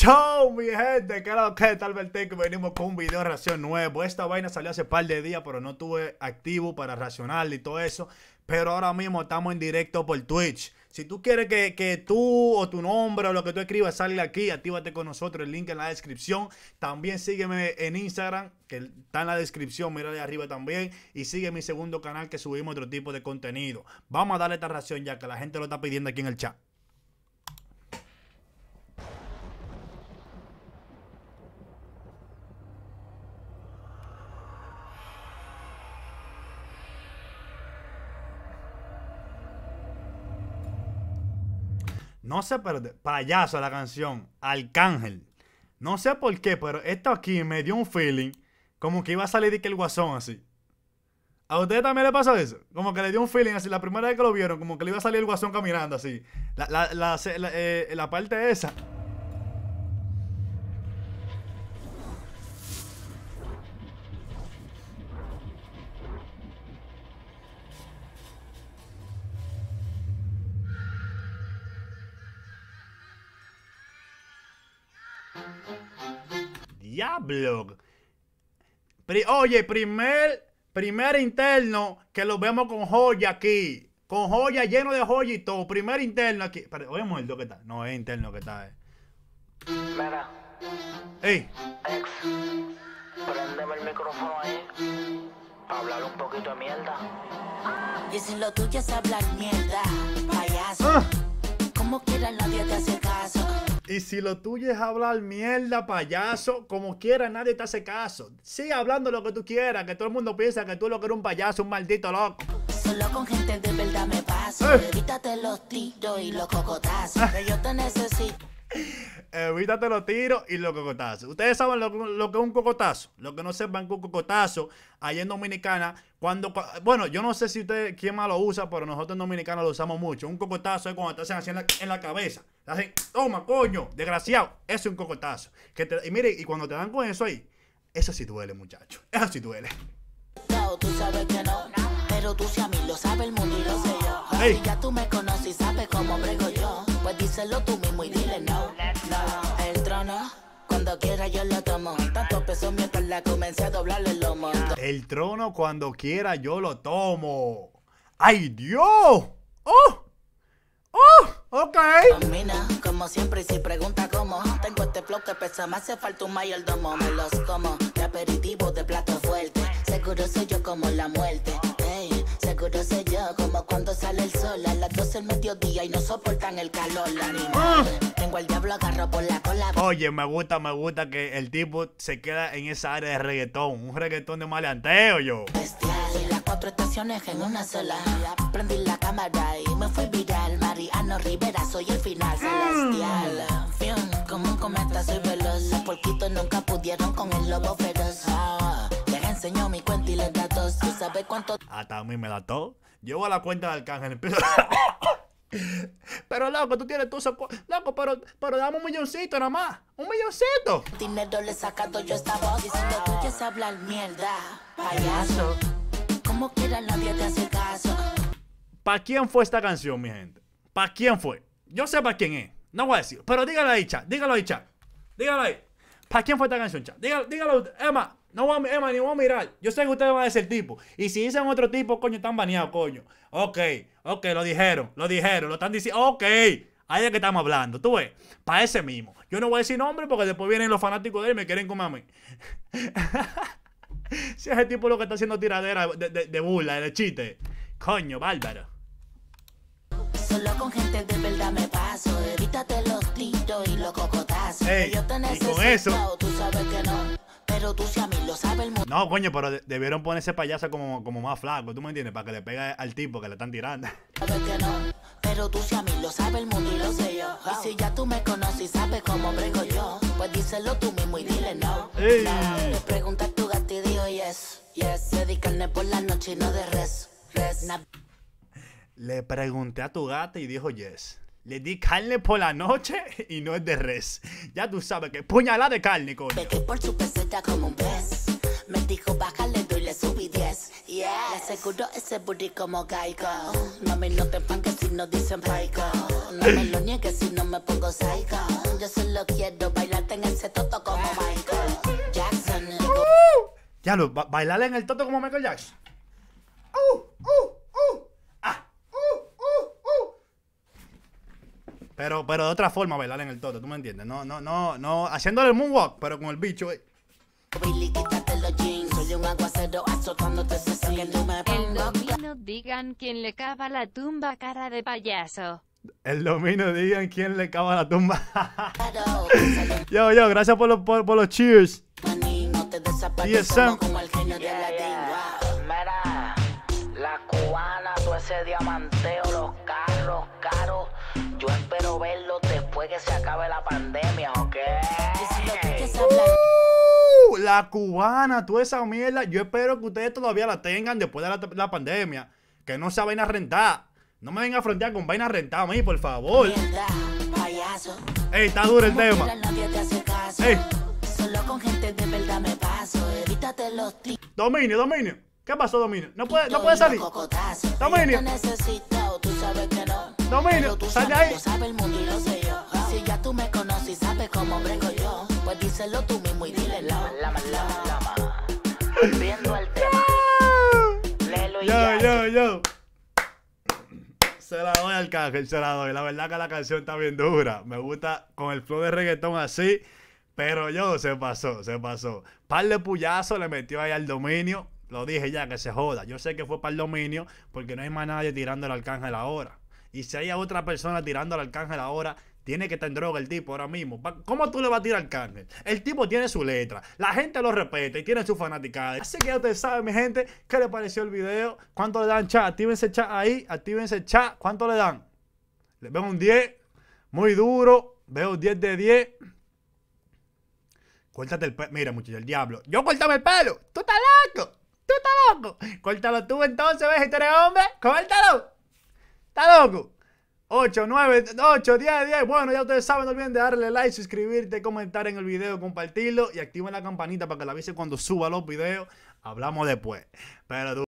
Chau, mi gente, que era que tal que venimos con un video de reacción nuevo. Esta vaina salió hace par de días, pero no tuve activo para reaccionar y todo eso. Pero ahora mismo estamos en directo por Twitch. Si tú quieres que, que, tú o tu nombre o lo que tú escribas salga aquí, actívate con nosotros, el link en la descripción. También sígueme en Instagram, que está en la descripción, mira de arriba también. Y sigue mi segundo canal que subimos otro tipo de contenido. Vamos a darle esta reacción ya que la gente lo está pidiendo aquí en el chat. No sé, pero payaso la canción, Arcángel. No sé por qué, pero esto aquí me dio un feeling como que iba a salir que el guasón así. ¿A ustedes también le pasó eso? Como que le dio un feeling así, la primera vez que lo vieron, como que le iba a salir el guasón caminando así. La, la, la, la, eh, la parte esa. Diablo. oye, primer, primer interno que lo vemos con joya aquí. Con joya lleno de joya y todo. Primer interno aquí. Pero, oye, muerto que está. No, es interno que está. Eh. Mira. Ey. Ex. Préndeme el micrófono ahí. Para hablar un poquito de mierda. Y si lo tuyo es hablar mierda, payaso. Ah. Como quiera nadie te hace caso. Y si lo tuyo es hablar mierda, payaso, como quiera, nadie te hace caso. Sigue hablando lo que tú quieras, que todo el mundo piensa que tú lo que eres un payaso, un maldito loco. Solo con gente de verdad me paso. Eh. Evítate los tiros y los cocotazos. Que yo te necesito. Evítate los tiros y los cocotazos. Ustedes saben lo, que es un cocotazo. Lo que no sepan que un cocotazo, allá en Dominicana, cuando. Bueno, yo no sé si usted, quién más lo usa, pero nosotros en Dominicana lo usamos mucho. Un cocotazo es cuando te hacen así en la, en la cabeza. Te hacen, toma, coño, desgraciado. Eso es un cocotazo. Que y mire, y cuando te dan con eso ahí, eso sí duele, muchacho. Eso sí duele. No, tú sabes que no, pero tú si a mí lo sabe el mundo y lo sé yo. ya tú me conoces y sabes cómo brego yo. Pues díselo tú mismo y dile no. No, el trono. Cuando quiera yo lo tomo. Tanto peso mientras la comencé a doblarle el lomo. El trono cuando quiera yo lo tomo. ¡Ay, Dios! ¡Oh! ¡Oh! Ok. Combina, como siempre, y si pregunta cómo. Tengo este flow que pesa, me hace falta un mayordomo. Me los como de aperitivo, de plato fuerte. Seguro soy yo como la muerte. Hey, seguro soy yo como cuando sale el sol a las 12 del mediodía y no soportan el calor. La Tengo el diablo agarro por la cola. Oye, me gusta, me gusta que el tipo se queda en esa área de reggaetón. Un reggaetón de maleanteo, yo. Bestial, las cuatro estaciones en una sola. Prendí la cámara y me fui viral. Mariano Rivera, soy el final celestial. Como un cometa, soy veloz. Los porquitos nunca pudieron con el lobo feroz. Ah, les enseñó mi cuenta y les datos. ¿Y sabe cuánto? Hasta a mí me da todo. Llevo a la cuenta de Arcángel. Pero loco, tú tienes tu Loco, pero, pero dame un milloncito nada más. Un milloncito. Dinero le sacando yo esta voz diciendo tú quieres hablar mierda. Payaso. Como nadie te hace caso. ¿Para quién fue esta canción, mi gente? ¿Para quién fue? Yo sé para quién es. No voy a decir. Pero dígalo ahí, chat. Dígalo ahí, chat. Dígalo ahí. ¿Para quién fue esta canción, chat? Dígalo, dígalo. Emma, no voy a, Emma, ni voy a mirar. Yo sé que ustedes van a decir tipo. Y si dicen otro tipo, coño, están baneados, coño. Ok, ok, lo dijeron, lo dijeron, lo están diciendo. Ok, ahí es que estamos hablando. Tú ves, para ese mismo. Yo no voy a decir nombre porque después vienen los fanáticos de él y me quieren comer a mí. si ese tipo lo que está haciendo tiradera de, de, de burla, de chiste. Coño, bárbaro. Solo con gente de verdad me paso. Evítate los tiros y los cocotazos. Ey, yo te y con eso. Tú sabes que no. Pero tú si a mí lo el mundo. No, coño, pero debieron ponerse payaso como, como más flaco, ¿tú me entiendes? Para que le pegue al tipo que le están tirando. Pero tú si a mí lo sabes el mundo y lo sé yo. Y si ya tú me conoces y sabes cómo brego yo, pues díselo tú mismo y dile no. Ey. Le tu gato y yes, yes. Se dedican por la noche y no de res, res. Le pregunté a tu gata y dijo yes. Le di carne por la noche y no es de res. Ya tú sabes que puñalada de carne, coño. Ya lo, ba en el toto como Michael Jackson. Pero, pero de otra forma bailar en el toto, ¿tú me entiendes? No, no, no, no, haciéndole el moonwalk, pero con el bicho, eh. El domino digan quién le cava la tumba cara de payaso. El dominio, digan quién le cava la tumba. yo, yo, gracias por los, por, por los cheers. Yeah. Wow. Mira, la cubana, todo ese diamanteo, los carros caros. Yo espero verlos después que se acabe la pandemia, ¿ok? Uh, la cubana, toda esa mierda. Yo espero que ustedes todavía la tengan después de la, la pandemia. Que no sea vaina rentada. No me vengan a frontear con vaina rentada a mí, por favor. mierda, payaso. Ey, está duro el tema. Ey. Solo con gente de verdad me paso. Evítate los tics. Dominio, dominio. ¿Qué pasó, dominio? No puede, no puede salir. Dominio. Tú sabes que no. Dominio, Pero tú sabes, ahí. Lo sabe el mundo y lo sé yo. Y si ya tú me conoces y sabes cómo brego yo, pues díselo tú mismo y dílelo. Lama, lama, lama. Volviendo al tema. Y Yo, yo, yo. Se la doy al cángel, se la doy. La verdad que la canción está bien dura. Me gusta con el flow de reggaetón así. Pero yo, se pasó, se pasó. Par de puyazos le metió ahí al dominio. Lo dije ya, que se joda. Yo sé que fue para el dominio porque no hay más nadie tirando al arcángel ahora. Y si hay otra persona tirando al arcángel ahora, tiene que estar en droga el tipo ahora mismo. ¿Cómo tú le vas a tirar al arcángel? El tipo tiene su letra. La gente lo respeta y tiene su fanaticada. Así que ya ustedes saben, mi gente, ¿qué les pareció el video? ¿Cuánto le dan chat? Actívense chat ahí, actívense el chat. ¿Cuánto le dan? Le veo un 10. Muy duro. Veo un 10 de 10. Córtate el pelo. Mira, muchacho, el diablo. Yo córtame el pelo. Tú estás loco. Tú estás loco. Córtalo tú entonces, ves, eres hombre. Córtalo. ¿Estás loco? 8, 9, 8, 10, 10. Bueno, ya ustedes saben, no olviden de darle like, suscribirte, comentar en el video, compartirlo y activen la campanita para que la avise cuando suba los videos. Hablamos después. Pero tú.